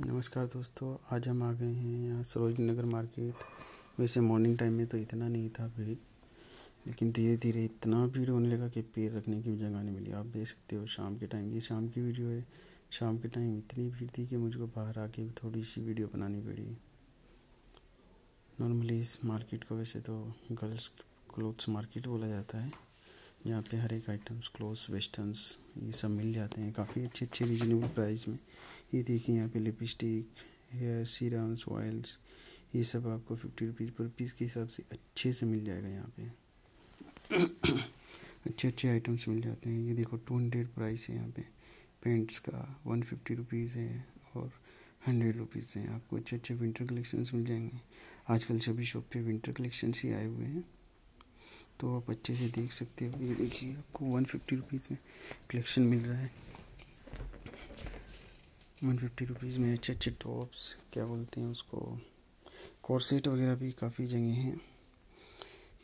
नमस्कार दोस्तों, आज हम आ गए हैं यहाँ सरोजनी नगर मार्केट। वैसे मॉर्निंग टाइम में तो इतना नहीं था भीड़, लेकिन धीरे धीरे इतना भीड़ होने लगा कि पैर रखने की भी जगह नहीं मिली। आप देख सकते हो शाम के टाइम ये शाम की वीडियो है। शाम के टाइम इतनी भीड़ थी कि मुझको बाहर आके भी थोड़ी सी वीडियो बनानी पड़ी। नॉर्मली इस मार्केट को वैसे तो गर्ल्स क्लोथ्स मार्केट बोला जाता है। यहाँ पे हर एक आइटम्स क्लोथ्स वेस्टर्न्स ये सब मिल जाते हैं काफ़ी अच्छे अच्छे रीजनेबल प्राइस में। ये देखिए यहाँ पे लिपस्टिक हेयर सीरम्स ऑयल्स ये सब आपको फिफ्टी रुपीज़ पर पीस के हिसाब से अच्छे से मिल जाएगा यहाँ पे। अच्छे अच्छे आइटम्स मिल जाते हैं। ये देखो टू हंड्रेड प्राइस है यहाँ पे। पेंट्स का वन फिफ्टी रुपीज़ है और हंड्रेड रुपीज़ है। आपको अच्छे अच्छे विंटर कलेक्शंस मिल जाएँगे। आजकल सभी शॉप पे विंटर कलेक्शंस ही आए हुए हैं। तो आप अच्छे से देख सकते हो। ये देखिए, आपको वन फिफ्टी रुपीज़ में कलेक्शन मिल रहा है। वन फिफ्टी रुपीज़ में अच्छे अच्छे टॉप्स क्या बोलते हैं उसको कॉर्सेट वगैरह भी काफ़ी जगह हैं।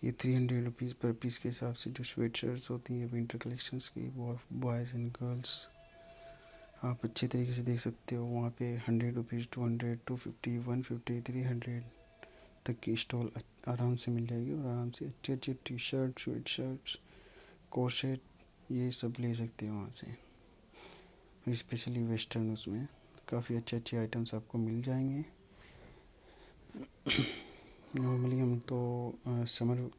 ये थ्री हंड्रेड रुपीज़ पर पीस के हिसाब से जो स्वेट शर्ट्स होती हैं विंटर कलेक्शंस की बॉयज़ एंड गर्ल्स आप अच्छे तरीके से देख सकते हो। वहाँ पे hundred rupees two hundred two fifty one fifty three hundred तक की स्टॉल आराम से मिल जाएगी और आराम से अच्छे अच्छे T shirt sweat shirts crochet ये सब ले सकते हैं वहाँ से। स्पेशली वेस्टर्न उसमें। काफ़ी अच्छे अच्छे आइटम्स आपको मिल जाएँगे। नॉर्मली हम तो आ, समर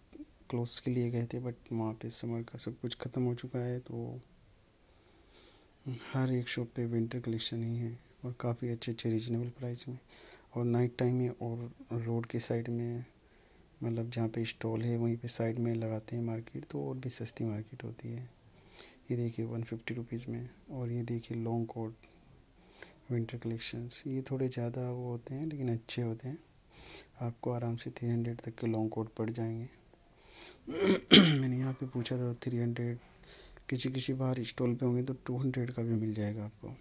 क्लोथ्स के लिए गए थे बट वहाँ पे समर का सब कुछ ख़त्म हो चुका है तो हर एक शॉप पे विंटर कलेक्शन ही है और काफ़ी अच्छे अच्छे रीजनेबल प्राइस में। और नाइट टाइम में और रोड के साइड में मतलब जहाँ पे स्टॉल है, वहीं पे साइड में लगाते हैं मार्केट तो और भी सस्ती मार्केट होती है। ये देखिए वन फिफ्टी रुपीज़ में और ये देखिए लॉन्ग कोट विंटर कलेक्शंस ये थोड़े ज़्यादा वो होते हैं, लेकिन अच्छे होते हैं। आपको आराम से थ्री हंड्रेड तक के लॉन्ग कोट पड़ जाएँगे। मैंने यहाँ पे पूछा था थ्री हंड्रेड किसी किसी बाहर स्टॉल पे होंगे तो टू हंड्रेड का भी मिल जाएगा आपको।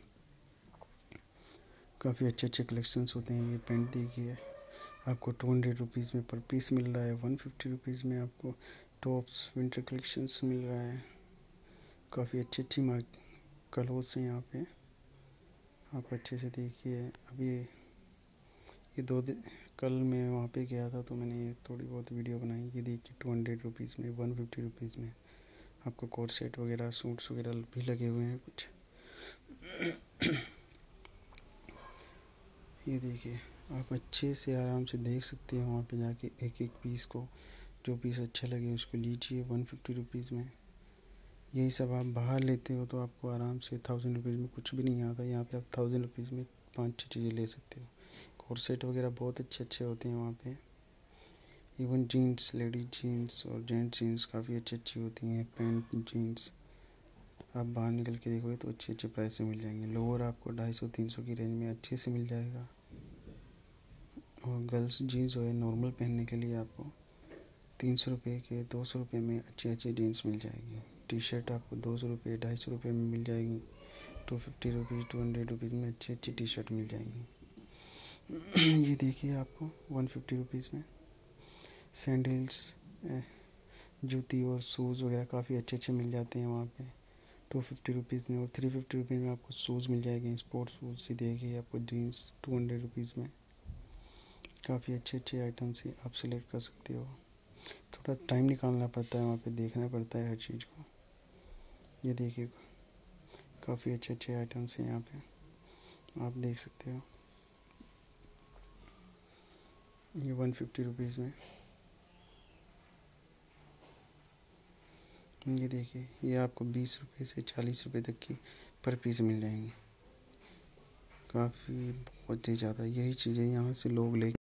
काफ़ी अच्छे अच्छे कलेक्शंस होते हैं, ये पेंट देखिए। आपको टू हंड्रेड रुपीज़ में पर पीस मिल रहा है वन फिफ्टी रुपीज़ में आपको टॉप्स विंटर कलेक्शंस मिल रहा है। काफ़ी अच्छी अच्छी मार्क कलोथ्स हैं यहाँ पे। आप अच्छे से देखिए, अभी ये दो दिन कल मैं वहाँ पे गया था तो मैंने ये थोड़ी बहुत वीडियो बनाई ये देखिए टू हंड्रेड रुपीज़ में वन फिफ्टी रुपीज़ में आपको कोट सेट वगैरह सूट्स वगैरह भी लगे हुए हैं कुछ। ये देखिए, आप अच्छे से आराम से देख सकते हैं वहाँ पे जाके एक एक पीस को। जो पीस अच्छा लगे उसको लीजिए वन फिफ्टी रुपीज़ में। यही सब आप बाहर लेते हो तो आपको आराम से थाउज़ेंड रुपीज़ में कुछ भी नहीं आता। यहाँ पे आप थाउज़ेंड रुपीज़ में पाँच छः चीज़ें ले सकते हो। कोर सेट वगैरह बहुत अच्छे अच्छे होते हैं वहाँ पे। इवन जीन्स, लेडीज़ जीन्स और जेंट्स जीन्स काफ़ी अच्छी अच्छी होती हैं, पेंट जीन्स। आप बाहर निकल के देखोगे तो अच्छे अच्छे प्राइस में मिल जाएँगे। लोअर आपको ढाई सौ, तीन सौ की रेंज में अच्छे से मिल जाएगा। और गर्ल्स जीन्स जो है नॉर्मल पहनने के लिए आपको तीन सौ रुपये के, दो सौ रुपये में अच्छी अच्छी जीन्स मिल जाएगी। टी शर्ट आपको दो सौ रुपये ढाई सौ रुपये में मिल जाएगी। Two fifty rupees two hundred rupees में अच्छी अच्छी टी शर्ट मिल जाएगी। ये देखिए आपको वन फिफ्टी रुपीज़ में सैंडल्स जूती और शूज़ वगैरह काफ़ी अच्छे अच्छे मिल जाते हैं वहाँ पे। टू फिफ्टी रुपीज़ में और थ्री फिफ्टी रुपीज़ में आपको शूज़ मिल जाएँगे स्पोर्ट्स शूज़ ये देखिए आपको जीन्स टू हंड्रेड रुपीज़ में। काफ़ी अच्छे अच्छे आइटम्स ही आप सिलेक्ट कर सकते हो। थोड़ा टाइम निकालना पड़ता है, वहाँ पे देखना पड़ता है हर चीज़ को। ये देखिए, काफ़ी अच्छे अच्छे आइटम्स हैं यहाँ पे। आप देख सकते हो। ये वन फिफ्टी रुपीज़ में। ये देखिए, ये आपको बीस रुपये से चालीस रुपये तक की पर पीस मिल जाएँगी। काफ़ी, बहुत ही ज़्यादा, यही चीज़ें यहाँ से लोग ले